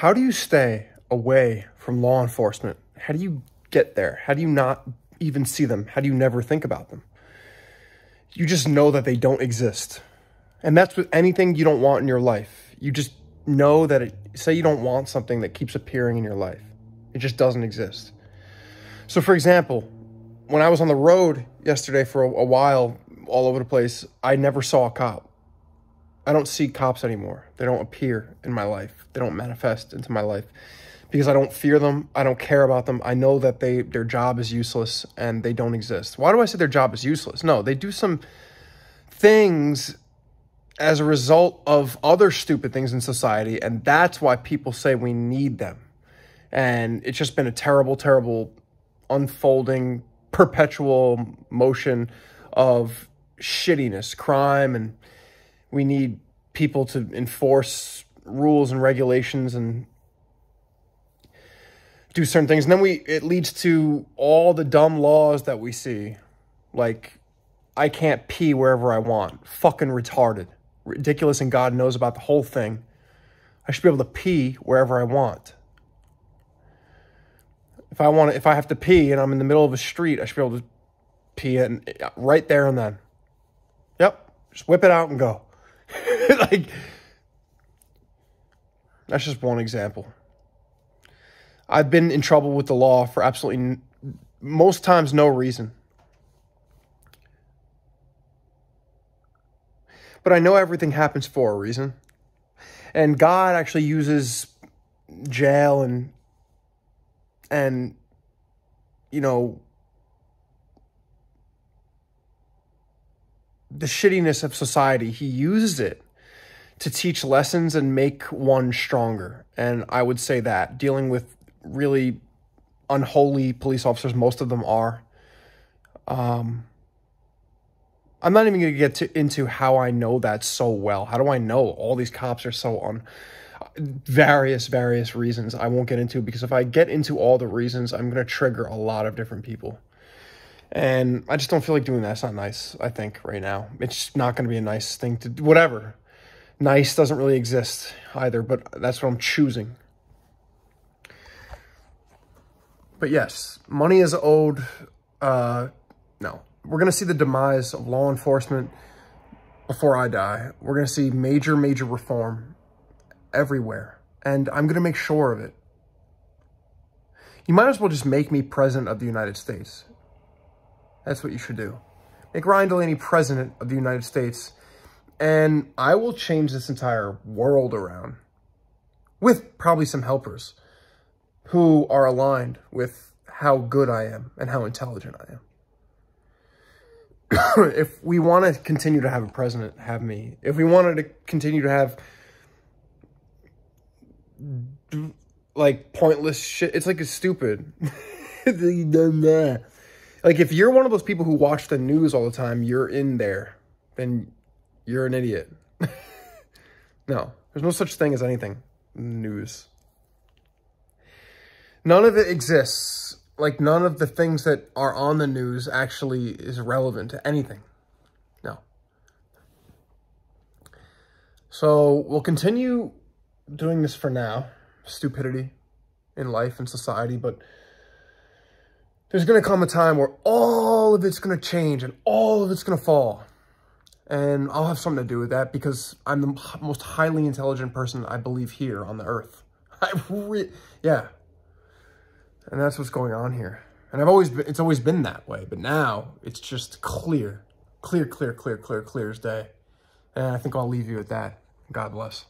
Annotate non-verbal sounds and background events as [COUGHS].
How do you stay away from law enforcement? How do you get there? How do you not even see them? How do you never think about them? You just know that they don't exist. And that's with anything you don't want in your life. You just know that it, say you don't want something that keeps appearing in your life. It just doesn't exist. So, for example, when I was on the road yesterday for a, a while, all over the place, I never saw a cop. I don't see cops anymore. They don't appear in my life. They don't manifest into my life because I don't fear them. I don't care about them. I know that they their job is useless and they don't exist. Why do I say their job is useless? No, they do some things as a result of other stupid things in society and that's why people say we need them. And it's just been a terrible terrible unfolding perpetual motion of shittiness, crime and we need people to enforce rules and regulations and do certain things. And then we it leads to all the dumb laws that we see. Like I can't pee wherever I want. Fucking retarded. Ridiculous and God knows about the whole thing. I should be able to pee wherever I want. If I want to, if I have to pee and I'm in the middle of a street, I should be able to pee and right there and then. Yep. Just whip it out and go. [LAUGHS] like that's just one example. I've been in trouble with the law for absolutely most times no reason. But I know everything happens for a reason. And God actually uses jail and and you know the shittiness of society. He uses it to teach lessons and make one stronger. And I would say that dealing with really unholy police officers. Most of them are. Um, I'm not even going to get to, into how I know that so well. How do I know all these cops are so on various various reasons I won't get into because if I get into all the reasons, I'm going to trigger a lot of different people. And I just don't feel like doing that. It's not nice, I think, right now. It's not going to be a nice thing to do. Whatever. Nice doesn't really exist either, but that's what I'm choosing. But yes, money is owed. Uh, no, we're going to see the demise of law enforcement before I die. We're going to see major, major reform everywhere. And I'm going to make sure of it. You might as well just make me president of the United States. That's what you should do. Make Ryan Delaney president of the United States. And I will change this entire world around. With probably some helpers who are aligned with how good I am and how intelligent I am. [COUGHS] if we want to continue to have a president, have me. If we wanted to continue to have like pointless shit, it's like it's stupid. [LAUGHS] like if you're one of those people who watch the news all the time, you're in there, then you're an idiot. [LAUGHS] no, there's no such thing as anything news. None of it exists. Like, none of the things that are on the news actually is relevant to anything. No. So, we'll continue doing this for now. Stupidity in life and society, but there's going to come a time where all of it's going to change and all of it's going to fall. And I'll have something to do with that because I'm the most highly intelligent person I believe here on the earth. [LAUGHS] I re yeah. And that's what's going on here. And I've always been, it's always been that way, but now it's just clear, clear, clear, clear, clear, clear as day. And I think I'll leave you at that. God bless.